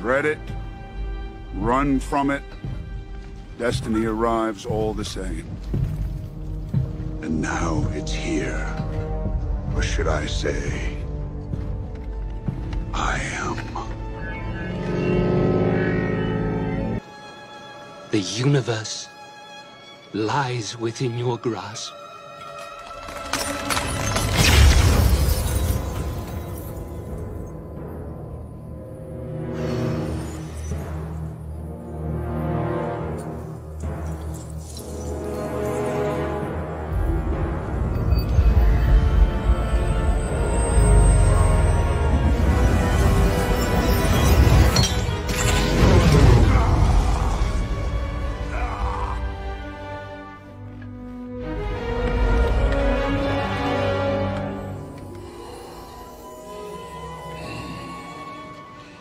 Dread it, run from it, destiny arrives all the same. And now it's here. Or should I say, I am. The universe lies within your grasp.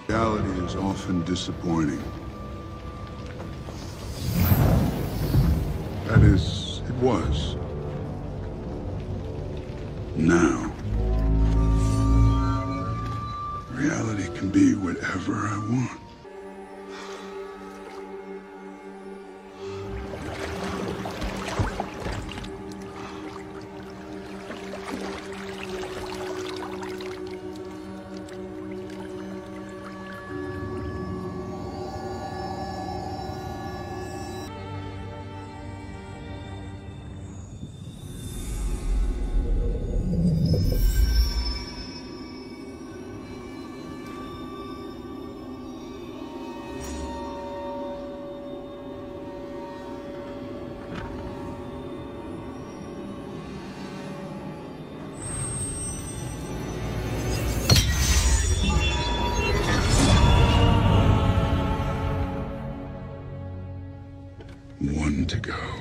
Reality is often disappointing. That is, it was. Now, reality can be whatever I want. One to go.